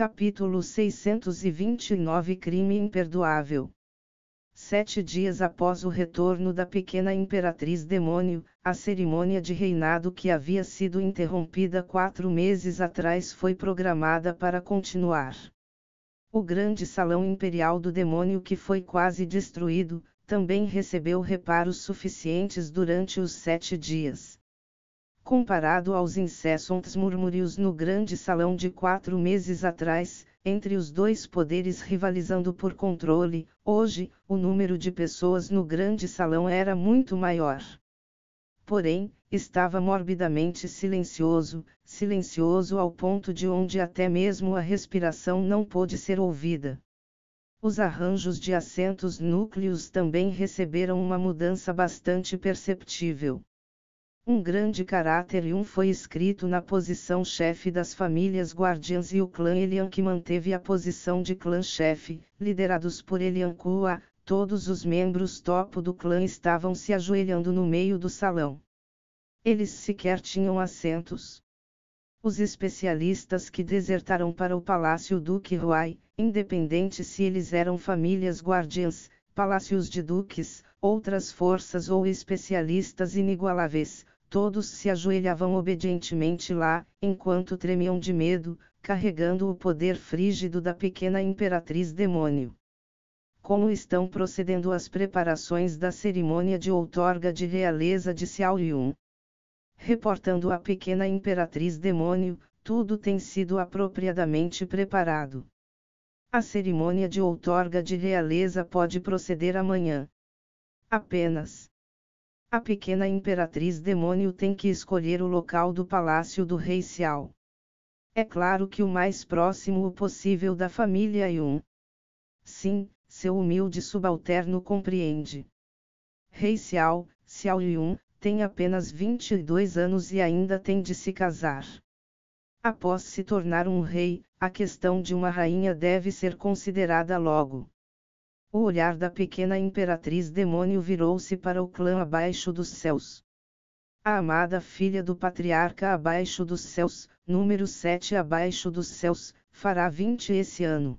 Capítulo 629 Crime imperdoável. Sete dias após o retorno da pequena imperatriz demônio, a cerimônia de reinado que havia sido interrompida quatro meses atrás foi programada para continuar. O grande salão imperial do demônio que foi quase destruído, também recebeu reparos suficientes durante os sete dias. Comparado aos incessantes murmúrios no grande salão de quatro meses atrás, entre os dois poderes rivalizando por controle, hoje, o número de pessoas no grande salão era muito maior. Porém, estava morbidamente silencioso, silencioso ao ponto de onde até mesmo a respiração não pôde ser ouvida. Os arranjos de assentos núcleos também receberam uma mudança bastante perceptível. Um grande caráter e um foi escrito na posição chefe das famílias guardiãs e o clã Elian que manteve a posição de clã-chefe, liderados por Elian Kua, todos os membros topo do clã estavam se ajoelhando no meio do salão. Eles sequer tinham assentos. Os especialistas que desertaram para o Palácio Duque Huai, independente se eles eram famílias guardiãs, palácios de duques, outras forças ou especialistas inigualáveis, todos se ajoelhavam obedientemente lá, enquanto tremiam de medo, carregando o poder frígido da pequena imperatriz demônio. Como estão procedendo as preparações da cerimônia de outorga de realeza de Xiao Yun? Reportando a pequena imperatriz demônio, tudo tem sido apropriadamente preparado. A cerimônia de outorga de realeza pode proceder amanhã. Apenas. A pequena imperatriz demônio tem que escolher o local do palácio do rei Xiao. É claro que o mais próximo possível da família Yun. Sim, seu humilde subalterno compreende. Rei Xiao, Xiao Yun, tem apenas 22 anos e ainda tem de se casar. Após se tornar um rei, a questão de uma rainha deve ser considerada logo. O olhar da pequena imperatriz demônio virou-se para o clã abaixo dos céus. A amada filha do patriarca abaixo dos céus, número 7 abaixo dos céus, fará 20 esse ano.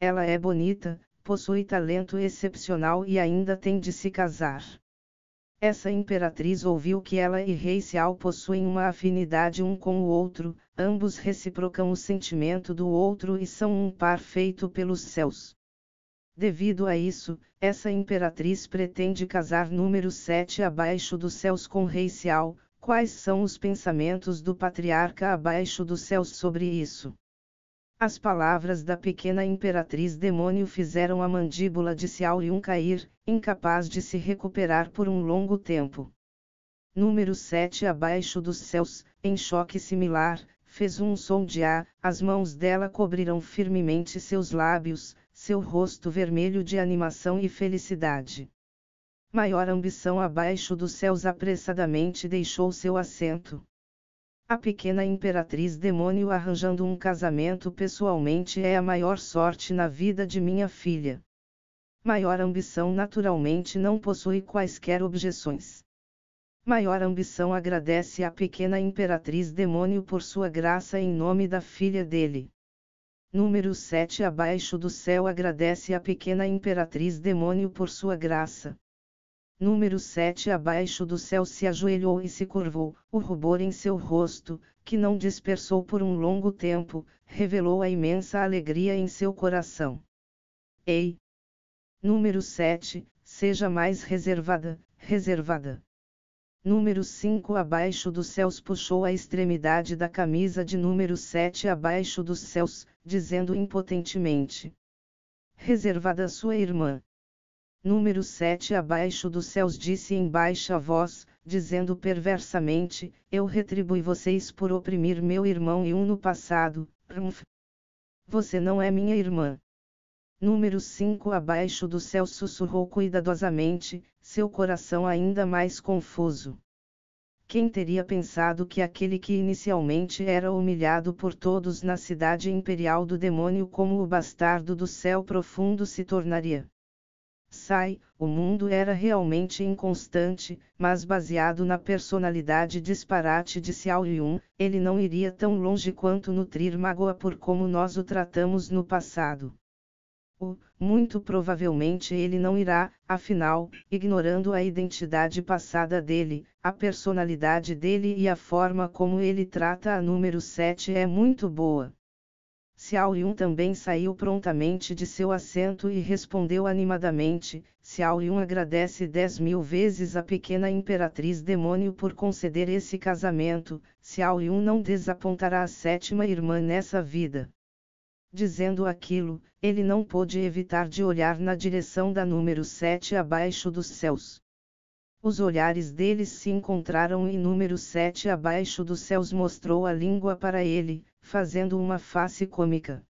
Ela é bonita, possui talento excepcional e ainda tem de se casar. Essa imperatriz ouviu que ela e Rei Xiao possuem uma afinidade um com o outro, ambos reciprocam o sentimento do outro e são um par feito pelos céus. Devido a isso, essa imperatriz pretende casar número 7 abaixo dos céus com Rei Xiao. Quais são os pensamentos do patriarca abaixo dos céus sobre isso? As palavras da pequena imperatriz demônio fizeram a mandíbula de Xiao Yun cair, incapaz de se recuperar por um longo tempo. Número 7 abaixo dos céus, em choque similar, fez um som de A, as mãos dela cobriram firmemente seus lábios, seu rosto vermelho de animação e felicidade. Maior ambição abaixo dos céus apressadamente deixou seu assento. A pequena imperatriz demônio arranjando um casamento pessoalmente é a maior sorte na vida de minha filha. Maior ambição naturalmente não possui quaisquer objeções. Maior ambição agradece à pequena imperatriz demônio por sua graça em nome da filha dele. Número 7 Abaixo do céu agradece a pequena imperatriz demônio por sua graça. Número 7 Abaixo do céu se ajoelhou e se curvou, o rubor em seu rosto, que não dispersou por um longo tempo, revelou a imensa alegria em seu coração. Ei! Número 7, seja mais reservada, reservada. Número 5 abaixo dos céus puxou a extremidade da camisa de número 7 abaixo dos céus, dizendo impotentemente: Reservada sua irmã. Número 7 abaixo dos céus disse em baixa voz, dizendo perversamente: Eu retribui vocês por oprimir meu irmão e um no passado. Você não é minha irmã. Número 5 abaixo do céu sussurrou cuidadosamente, seu coração ainda mais confuso. Quem teria pensado que aquele que inicialmente era humilhado por todos na cidade imperial do demônio como o bastardo do céu profundo se tornaria? Sai, o mundo era realmente inconstante, mas baseado na personalidade disparate de Xiao Yun, ele não iria tão longe quanto nutrir mágoa por como nós o tratamos no passado. O, muito provavelmente ele não irá, afinal, ignorando a identidade passada dele, a personalidade dele e a forma como ele trata a número 7 é muito boa. Xiao Yun também saiu prontamente de seu assento e respondeu animadamente: Xiao Yun agradece dez mil vezes a pequena imperatriz demônio por conceder esse casamento. Xiao Yun não desapontará a sétima irmã nessa vida. Dizendo aquilo, ele não pôde evitar de olhar na direção da número 7 abaixo dos céus. Os olhares deles se encontraram e número 7 abaixo dos céus mostrou a língua para ele, fazendo uma face cômica.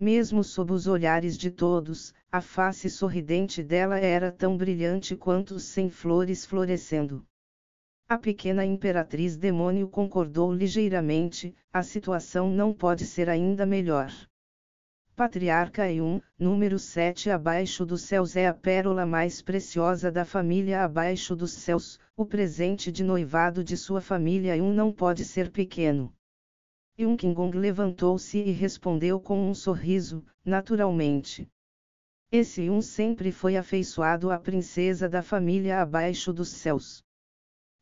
Mesmo sob os olhares de todos, a face sorridente dela era tão brilhante quanto os sem flores florescendo. A pequena imperatriz demônio concordou ligeiramente, a situação não pode ser ainda melhor. Patriarca e número 7 abaixo dos céus é a pérola mais preciosa da família abaixo dos céus, o presente de noivado de sua família e um não pode ser pequeno. Yung Kingong levantou-se e respondeu com um sorriso, naturalmente. Esse um sempre foi afeiçoado à princesa da família abaixo dos céus.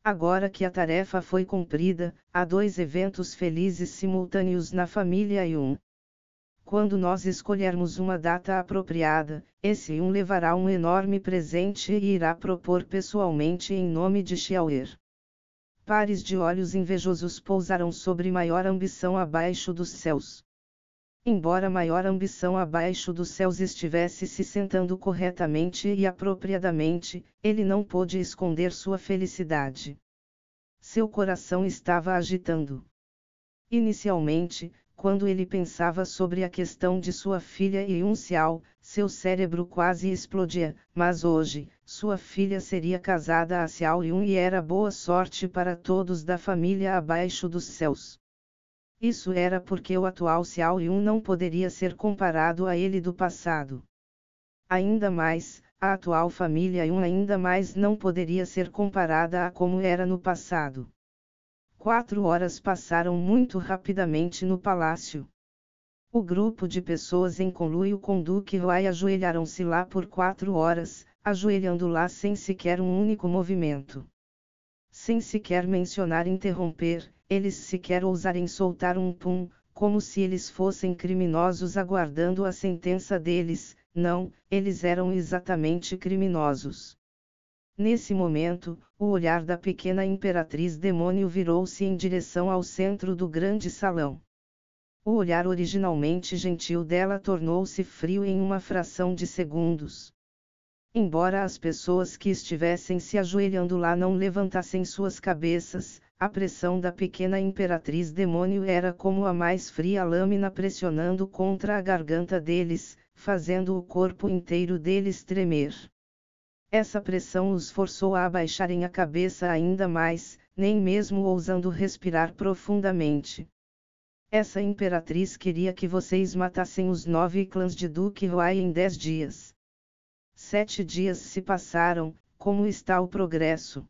Agora que a tarefa foi cumprida, há dois eventos felizes simultâneos na família Yun. Quando nós escolhermos uma data apropriada, esse um levará um enorme presente e irá propor pessoalmente em nome de Xiaoer pares de olhos invejosos pousaram sobre maior ambição abaixo dos céus. Embora maior ambição abaixo dos céus estivesse se sentando corretamente e apropriadamente, ele não pôde esconder sua felicidade. Seu coração estava agitando. Inicialmente, quando ele pensava sobre a questão de sua filha e Xiao, seu cérebro quase explodia, mas hoje, sua filha seria casada a Xiao Yun e era boa sorte para todos da família abaixo dos céus. Isso era porque o atual Xiao Yun não poderia ser comparado a ele do passado. Ainda mais, a atual família Yun ainda mais não poderia ser comparada a como era no passado. Quatro horas passaram muito rapidamente no palácio. O grupo de pessoas em conluio com Duque Huai ajoelharam-se lá por quatro horas, ajoelhando lá sem sequer um único movimento. Sem sequer mencionar interromper, eles sequer ousarem soltar um pum, como se eles fossem criminosos aguardando a sentença deles, não, eles eram exatamente criminosos. Nesse momento, o olhar da pequena imperatriz demônio virou-se em direção ao centro do grande salão. O olhar originalmente gentil dela tornou-se frio em uma fração de segundos. Embora as pessoas que estivessem se ajoelhando lá não levantassem suas cabeças, a pressão da pequena imperatriz demônio era como a mais fria lâmina pressionando contra a garganta deles, fazendo o corpo inteiro deles tremer. Essa pressão os forçou a abaixarem a cabeça ainda mais, nem mesmo ousando respirar profundamente. Essa imperatriz queria que vocês matassem os nove clãs de Duque Huai em dez dias. Sete dias se passaram, como está o progresso?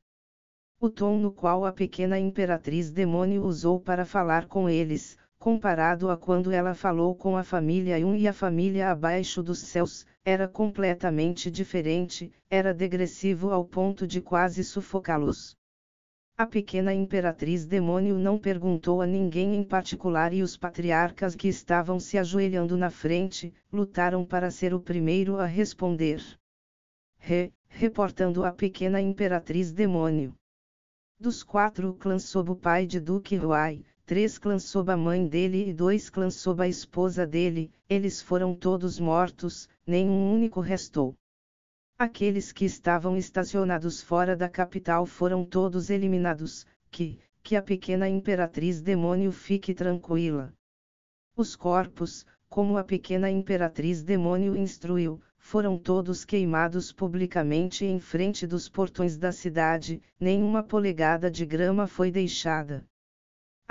O tom no qual a pequena imperatriz demônio usou para falar com eles, comparado a quando ela falou com a família Yun e a família abaixo dos céus, era completamente diferente, era degressivo ao ponto de quase sufocá-los. A pequena imperatriz demônio não perguntou a ninguém em particular e os patriarcas que estavam se ajoelhando na frente, lutaram para ser o primeiro a responder. Re, reportando a pequena imperatriz demônio. Dos quatro clãs sob o pai de Duque Huai, três clãs sob a mãe dele e dois clãs sob a esposa dele, eles foram todos mortos, nenhum único restou. Aqueles que estavam estacionados fora da capital foram todos eliminados, que, que a pequena imperatriz demônio fique tranquila. Os corpos, como a pequena imperatriz demônio instruiu, foram todos queimados publicamente em frente dos portões da cidade, nenhuma polegada de grama foi deixada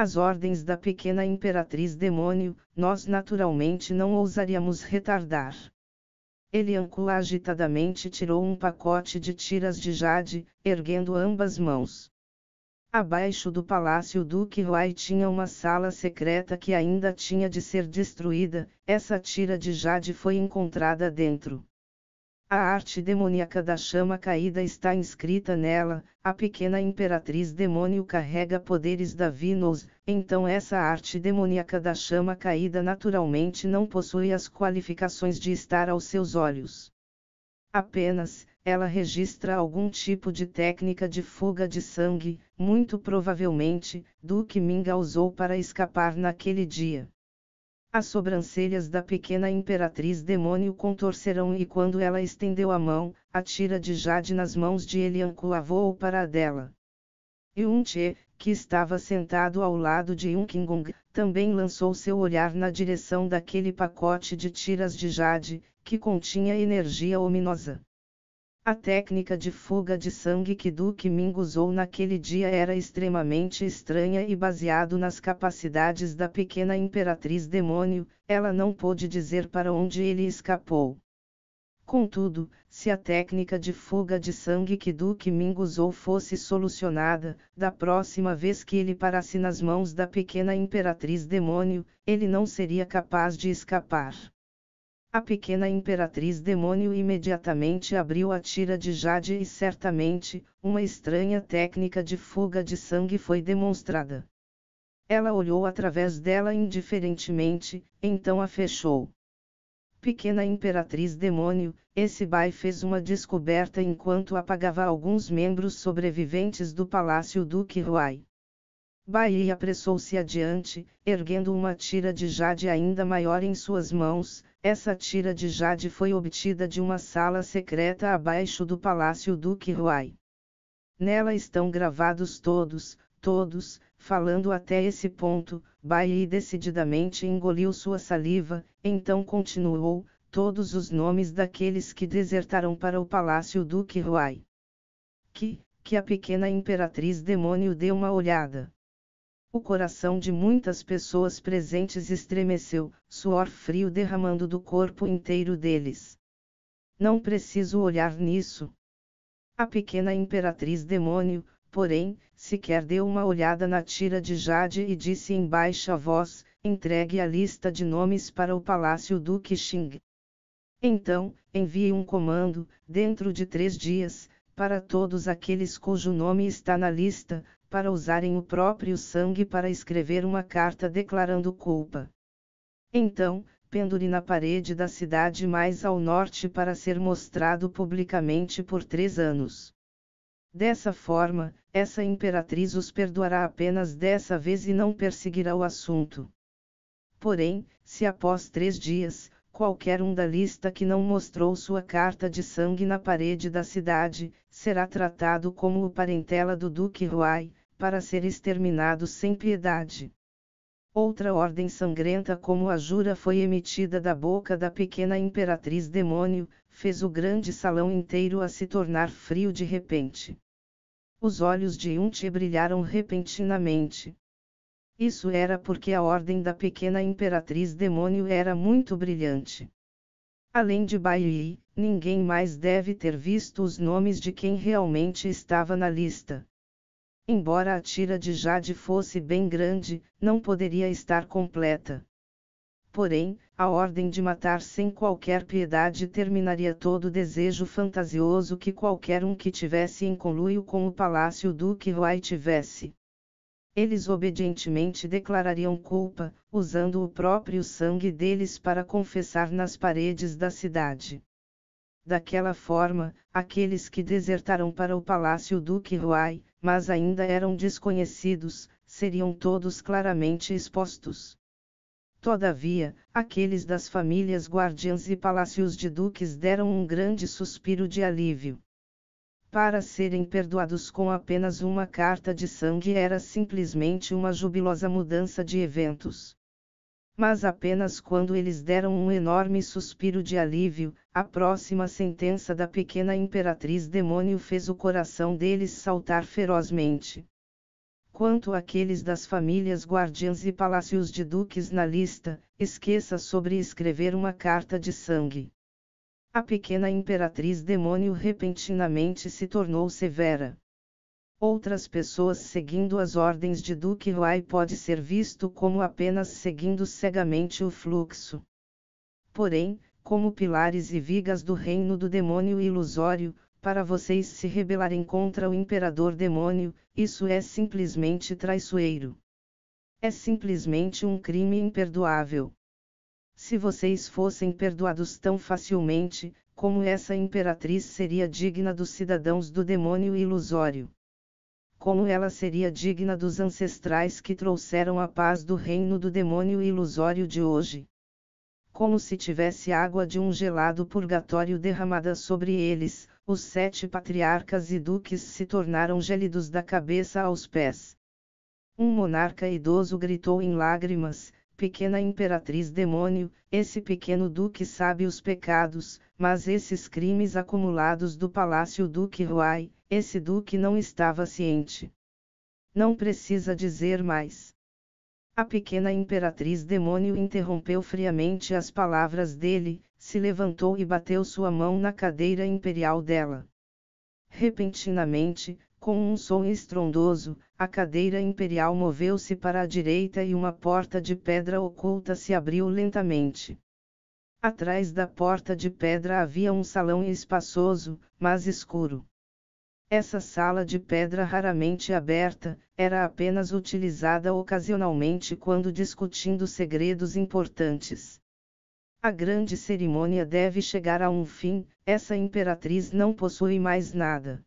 as ordens da pequena imperatriz demônio, nós naturalmente não ousaríamos retardar. Eliancu agitadamente tirou um pacote de tiras de jade, erguendo ambas mãos. Abaixo do palácio Duque Huai tinha uma sala secreta que ainda tinha de ser destruída, essa tira de jade foi encontrada dentro. A arte demoníaca da chama caída está inscrita nela, a pequena imperatriz demônio carrega poderes da Vinos, então essa arte demoníaca da chama caída naturalmente não possui as qualificações de estar aos seus olhos. Apenas, ela registra algum tipo de técnica de fuga de sangue, muito provavelmente, do que Minga usou para escapar naquele dia. As sobrancelhas da pequena imperatriz demônio contorcerão e quando ela estendeu a mão, a tira de Jade nas mãos de Elianku voou para a dela. Yunche, que estava sentado ao lado de Yunkingong, também lançou seu olhar na direção daquele pacote de tiras de Jade, que continha energia ominosa. A técnica de fuga de sangue que Duke Ming usou naquele dia era extremamente estranha e baseado nas capacidades da pequena imperatriz demônio, ela não pôde dizer para onde ele escapou. Contudo, se a técnica de fuga de sangue que Duke Ming usou fosse solucionada, da próxima vez que ele parasse nas mãos da pequena imperatriz demônio, ele não seria capaz de escapar. A pequena imperatriz demônio imediatamente abriu a tira de Jade e certamente, uma estranha técnica de fuga de sangue foi demonstrada. Ela olhou através dela indiferentemente, então a fechou. Pequena imperatriz demônio, esse Bai fez uma descoberta enquanto apagava alguns membros sobreviventes do palácio Duque Huai. Bai apressou-se adiante, erguendo uma tira de jade ainda maior em suas mãos, essa tira de jade foi obtida de uma sala secreta abaixo do palácio Duque Huai. Nela estão gravados todos, todos, falando até esse ponto, Bai decididamente engoliu sua saliva, então continuou, todos os nomes daqueles que desertaram para o palácio Duque Huai. Que, que a pequena imperatriz demônio deu uma olhada. O coração de muitas pessoas presentes estremeceu, suor frio derramando do corpo inteiro deles. Não preciso olhar nisso. A pequena imperatriz demônio, porém, sequer deu uma olhada na tira de Jade e disse em baixa voz: entregue a lista de nomes para o palácio do Xing. Então, envie um comando, dentro de três dias, para todos aqueles cujo nome está na lista, para usarem o próprio sangue para escrever uma carta declarando culpa. Então, pendure na parede da cidade mais ao norte para ser mostrado publicamente por três anos. Dessa forma, essa imperatriz os perdoará apenas dessa vez e não perseguirá o assunto. Porém, se após três dias, qualquer um da lista que não mostrou sua carta de sangue na parede da cidade, será tratado como o parentela do Duque Huai, para ser exterminado sem piedade. Outra ordem sangrenta como a jura foi emitida da boca da pequena imperatriz demônio, fez o grande salão inteiro a se tornar frio de repente. Os olhos de Yunti brilharam repentinamente. Isso era porque a ordem da pequena imperatriz demônio era muito brilhante. Além de Bai ninguém mais deve ter visto os nomes de quem realmente estava na lista. Embora a tira de Jade fosse bem grande, não poderia estar completa. Porém, a ordem de matar sem qualquer piedade terminaria todo desejo fantasioso que qualquer um que tivesse em conluio com o palácio Duque Huai tivesse. Eles obedientemente declarariam culpa, usando o próprio sangue deles para confessar nas paredes da cidade. Daquela forma, aqueles que desertaram para o palácio Duque Huai, mas ainda eram desconhecidos, seriam todos claramente expostos. Todavia, aqueles das famílias guardiãs e palácios de duques deram um grande suspiro de alívio. Para serem perdoados com apenas uma carta de sangue era simplesmente uma jubilosa mudança de eventos. Mas apenas quando eles deram um enorme suspiro de alívio, a próxima sentença da pequena imperatriz demônio fez o coração deles saltar ferozmente. Quanto àqueles das famílias guardiãs e palácios de duques na lista, esqueça sobre escrever uma carta de sangue. A pequena imperatriz demônio repentinamente se tornou severa. Outras pessoas seguindo as ordens de Duque Huai pode ser visto como apenas seguindo cegamente o fluxo. Porém, como pilares e vigas do reino do demônio ilusório, para vocês se rebelarem contra o imperador demônio, isso é simplesmente traiçoeiro. É simplesmente um crime imperdoável. Se vocês fossem perdoados tão facilmente, como essa imperatriz seria digna dos cidadãos do demônio ilusório. Como ela seria digna dos ancestrais que trouxeram a paz do reino do demônio ilusório de hoje. Como se tivesse água de um gelado purgatório derramada sobre eles, os sete patriarcas e duques se tornaram gélidos da cabeça aos pés. Um monarca idoso gritou em lágrimas: Pequena imperatriz demônio, esse pequeno duque sabe os pecados, mas esses crimes acumulados do palácio Duque Huai, esse duque não estava ciente. Não precisa dizer mais. A pequena imperatriz demônio interrompeu friamente as palavras dele, se levantou e bateu sua mão na cadeira imperial dela. Repentinamente, com um som estrondoso, a cadeira imperial moveu-se para a direita e uma porta de pedra oculta se abriu lentamente. Atrás da porta de pedra havia um salão espaçoso, mas escuro. Essa sala de pedra raramente aberta, era apenas utilizada ocasionalmente quando discutindo segredos importantes. A grande cerimônia deve chegar a um fim, essa imperatriz não possui mais nada.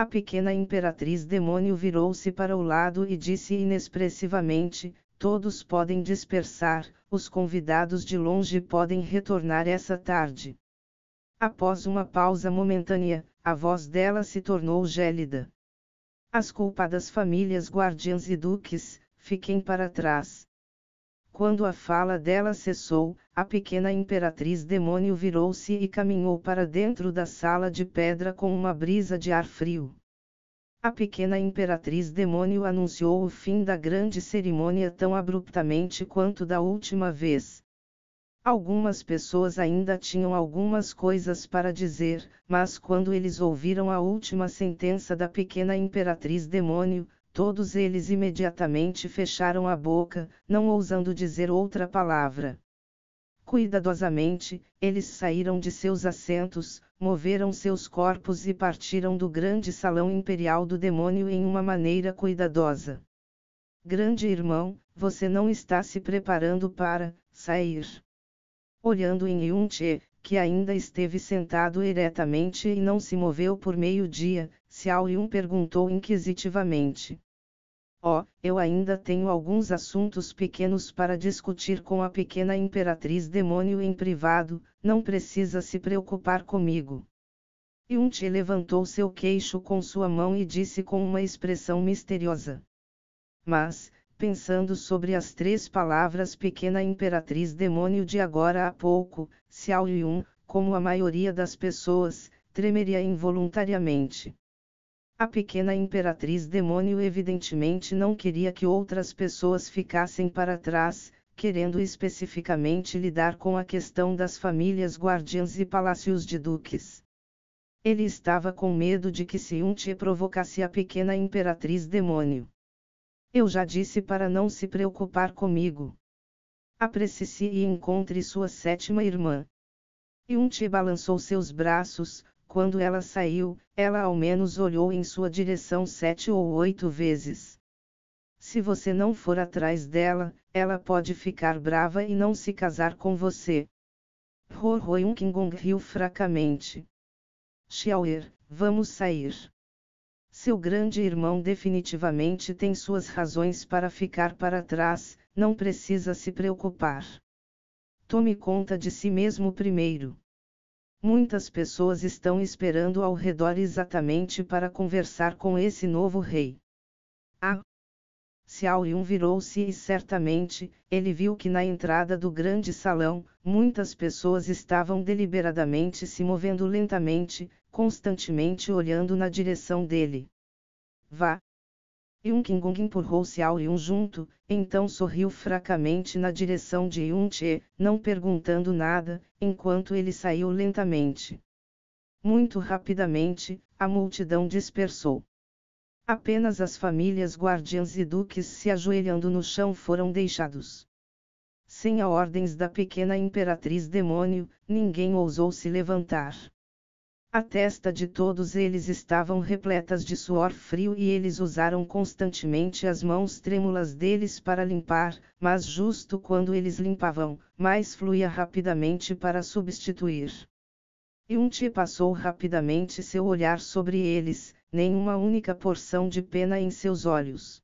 A pequena imperatriz demônio virou-se para o lado e disse inexpressivamente: Todos podem dispersar, os convidados de longe podem retornar essa tarde. Após uma pausa momentânea, a voz dela se tornou gélida. As culpadas famílias guardiãs e duques, fiquem para trás. Quando a fala dela cessou, a pequena imperatriz demônio virou-se e caminhou para dentro da sala de pedra com uma brisa de ar frio. A pequena imperatriz demônio anunciou o fim da grande cerimônia tão abruptamente quanto da última vez. Algumas pessoas ainda tinham algumas coisas para dizer, mas quando eles ouviram a última sentença da pequena imperatriz demônio, todos eles imediatamente fecharam a boca, não ousando dizer outra palavra. Cuidadosamente, eles saíram de seus assentos, moveram seus corpos e partiram do grande salão imperial do demônio em uma maneira cuidadosa. Grande irmão, você não está se preparando para sair. Olhando em Yunche, que ainda esteve sentado eretamente e não se moveu por meio-dia, Xiao Yun perguntou inquisitivamente. Oh, eu ainda tenho alguns assuntos pequenos para discutir com a pequena imperatriz demônio em privado, não precisa se preocupar comigo. Yunche levantou seu queixo com sua mão e disse com uma expressão misteriosa. Mas, pensando sobre as três palavras pequena imperatriz demônio de agora a pouco, Xiao Yun, como a maioria das pessoas, tremeria involuntariamente. A pequena imperatriz demônio evidentemente não queria que outras pessoas ficassem para trás, querendo especificamente lidar com a questão das famílias guardiãs e palácios de duques. Ele estava com medo de que Siunti provocasse a pequena imperatriz demônio. Eu já disse para não se preocupar comigo. Aprecie e encontre sua sétima irmã. Yunti balançou seus braços, quando ela saiu, ela ao menos olhou em sua direção sete ou oito vezes. Se você não for atrás dela, ela pode ficar brava e não se casar com você. Ho Kingong riu fracamente. Xiaoer, vamos sair. Seu grande irmão definitivamente tem suas razões para ficar para trás, não precisa se preocupar. Tome conta de si mesmo primeiro. Muitas pessoas estão esperando ao redor exatamente para conversar com esse novo rei. Ah! Xiao Yun virou-se e certamente, ele viu que na entrada do grande salão, muitas pessoas estavam deliberadamente se movendo lentamente, constantemente olhando na direção dele. Vá! Yun Kingung empurrou-se ao Yun junto, então sorriu fracamente na direção de Yun Che, não perguntando nada, enquanto ele saiu lentamente. Muito rapidamente, a multidão dispersou. Apenas as famílias guardiãs e duques se ajoelhando no chão foram deixados. Sem a ordens da pequena imperatriz demônio, ninguém ousou se levantar. A testa de todos eles estavam repletas de suor frio e eles usaram constantemente as mãos trêmulas deles para limpar, mas justo quando eles limpavam, mais fluía rapidamente para substituir. Yunti passou rapidamente seu olhar sobre eles, nenhuma única porção de pena em seus olhos.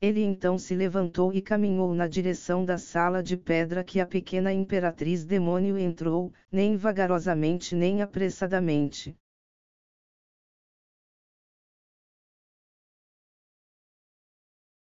Ele então se levantou e caminhou na direção da sala de pedra que a pequena imperatriz demônio entrou, nem vagarosamente nem apressadamente.